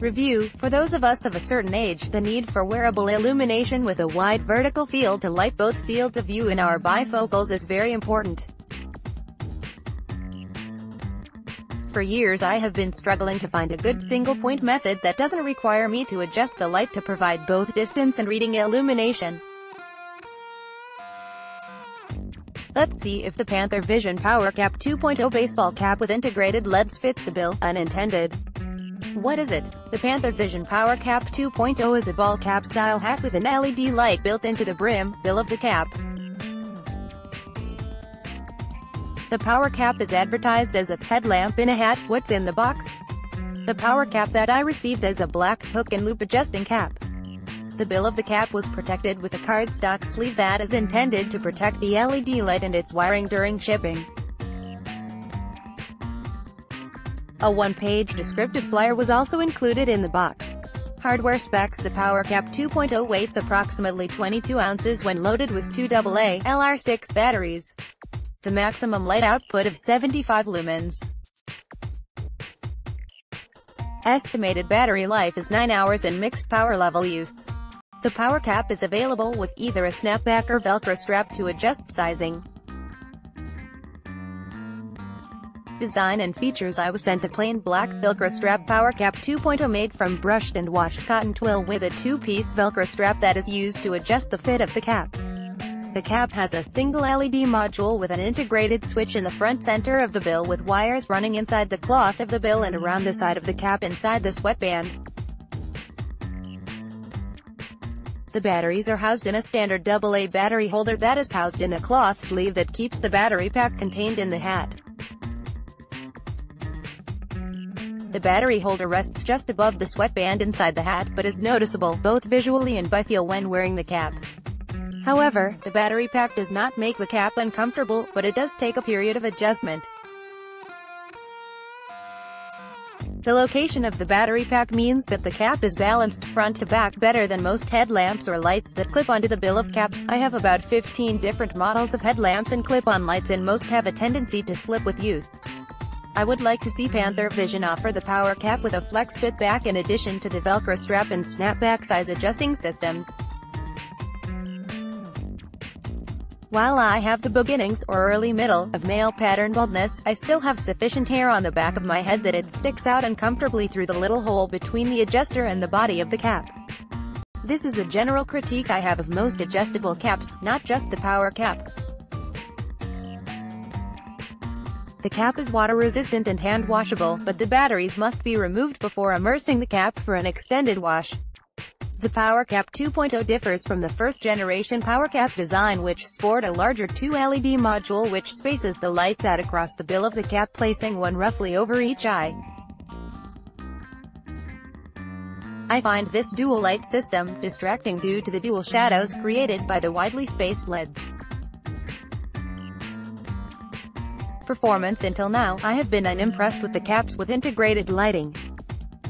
Review, for those of us of a certain age, the need for wearable illumination with a wide vertical field to light both fields of view in our bifocals is very important. For years I have been struggling to find a good single-point method that doesn't require me to adjust the light to provide both distance and reading illumination. Let's see if the Panther Vision Power Cap 2.0 baseball cap with integrated LEDs fits the bill, unintended. What is it? The Panther Vision Power Cap 2.0 is a ball cap style hat with an LED light built into the brim, bill of the cap. The power cap is advertised as a headlamp in a hat. What's in the box? The power cap that I received as a black hook and loop adjusting cap. The bill of the cap was protected with a cardstock sleeve that is intended to protect the LED light and its wiring during shipping. A one-page descriptive flyer was also included in the box. Hardware specs The Power Cap 2.0 weighs approximately 22 ounces when loaded with two AA LR6 batteries. The maximum light output of 75 lumens. Estimated battery life is 9 hours in mixed power level use. The power cap is available with either a snapback or velcro strap to adjust sizing. Design and features I was sent a plain black Velcro strap power cap 2.0 made from brushed and washed cotton twill with a two-piece Velcro strap that is used to adjust the fit of the cap. The cap has a single LED module with an integrated switch in the front center of the bill with wires running inside the cloth of the bill and around the side of the cap inside the sweatband. The batteries are housed in a standard AA battery holder that is housed in a cloth sleeve that keeps the battery pack contained in the hat. The battery holder rests just above the sweatband inside the hat, but is noticeable, both visually and by feel when wearing the cap. However, the battery pack does not make the cap uncomfortable, but it does take a period of adjustment. The location of the battery pack means that the cap is balanced front to back better than most headlamps or lights that clip onto the bill of caps. I have about 15 different models of headlamps and clip-on lights and most have a tendency to slip with use. I would like to see Panther Vision offer the power cap with a flex fit back in addition to the velcro strap and snapback size adjusting systems. While I have the beginnings, or early middle, of male pattern baldness, I still have sufficient hair on the back of my head that it sticks out uncomfortably through the little hole between the adjuster and the body of the cap. This is a general critique I have of most adjustable caps, not just the power cap. The cap is water-resistant and hand-washable, but the batteries must be removed before immersing the cap for an extended wash. The Power Cap 2.0 differs from the first-generation Power Cap design which sport a larger 2-LED module which spaces the lights out across the bill of the cap placing one roughly over each eye. I find this dual light system distracting due to the dual shadows created by the widely spaced LEDs. Performance until now, I have been unimpressed with the caps with integrated lighting.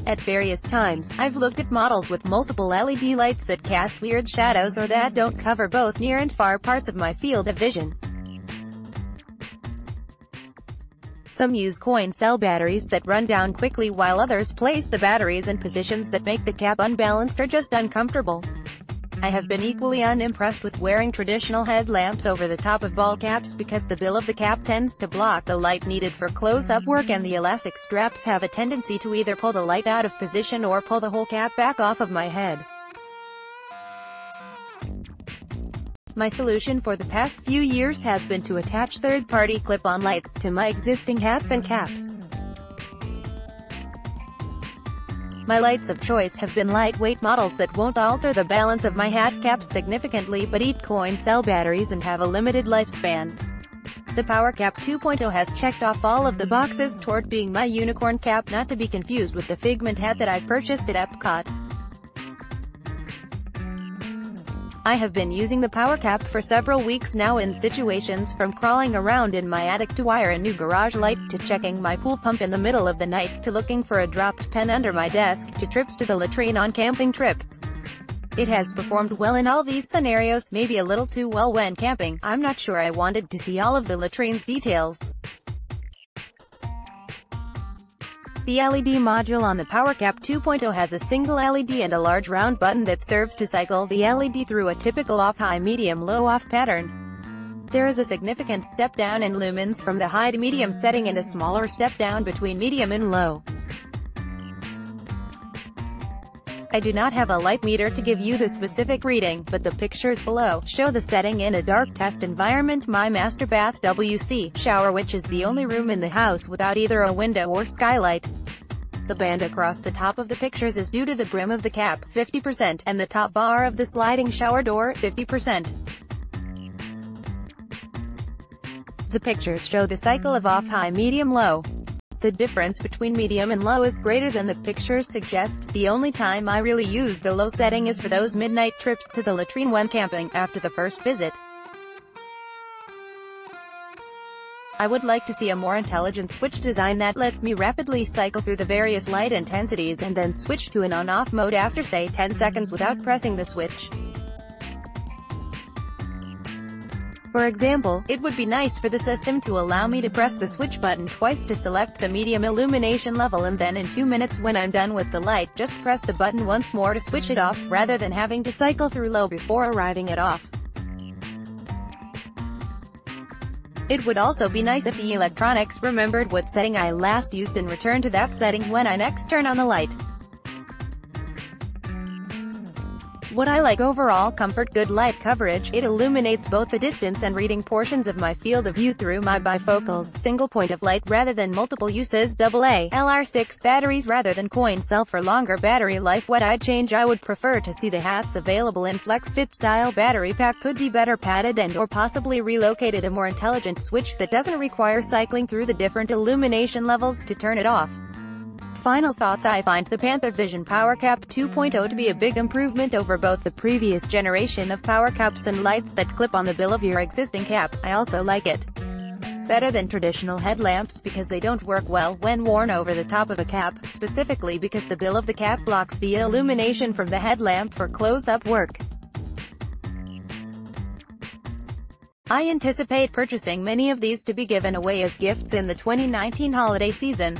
At various times, I've looked at models with multiple LED lights that cast weird shadows or that don't cover both near and far parts of my field of vision. Some use coin cell batteries that run down quickly while others place the batteries in positions that make the cap unbalanced or just uncomfortable. I have been equally unimpressed with wearing traditional headlamps over the top of ball caps because the bill of the cap tends to block the light needed for close-up work and the elastic straps have a tendency to either pull the light out of position or pull the whole cap back off of my head. My solution for the past few years has been to attach third-party clip-on lights to my existing hats and caps. My lights of choice have been lightweight models that won't alter the balance of my hat caps significantly but eat coin cell batteries and have a limited lifespan. The Power Cap 2.0 has checked off all of the boxes toward being my unicorn cap not to be confused with the Figment hat that I purchased at Epcot. I have been using the power cap for several weeks now in situations from crawling around in my attic to wire a new garage light, to checking my pool pump in the middle of the night, to looking for a dropped pen under my desk, to trips to the latrine on camping trips. It has performed well in all these scenarios, maybe a little too well when camping. I'm not sure I wanted to see all of the latrine's details. The LED module on the PowerCap 2.0 has a single LED and a large round button that serves to cycle the LED through a typical off-high medium-low off pattern. There is a significant step down in lumens from the high to medium setting and a smaller step down between medium and low. I do not have a light meter to give you the specific reading, but the pictures below show the setting in a dark test environment my master bath WC shower which is the only room in the house without either a window or skylight. The band across the top of the pictures is due to the brim of the cap, 50%, and the top bar of the sliding shower door, 50%. The pictures show the cycle of off high medium low. The difference between medium and low is greater than the pictures suggest. The only time I really use the low setting is for those midnight trips to the latrine when camping, after the first visit. I would like to see a more intelligent switch design that lets me rapidly cycle through the various light intensities and then switch to an on-off mode after say 10 seconds without pressing the switch. For example, it would be nice for the system to allow me to press the switch button twice to select the medium illumination level and then in 2 minutes when I'm done with the light, just press the button once more to switch it off, rather than having to cycle through low before arriving at off. It would also be nice if the electronics remembered what setting I last used and returned to that setting when I next turn on the light. What I like overall comfort good light coverage, it illuminates both the distance and reading portions of my field of view through my bifocals, single point of light rather than multiple uses AA, LR6 batteries rather than coin cell for longer battery life. What I'd change I would prefer to see the hats available in flex fit style battery pack. Could be better padded and or possibly relocated a more intelligent switch that doesn't require cycling through the different illumination levels to turn it off. Final thoughts I find the Panther Vision PowerCap 2.0 to be a big improvement over both the previous generation of power caps and lights that clip on the bill of your existing cap. I also like it better than traditional headlamps because they don't work well when worn over the top of a cap, specifically because the bill of the cap blocks the illumination from the headlamp for close-up work. I anticipate purchasing many of these to be given away as gifts in the 2019 holiday season.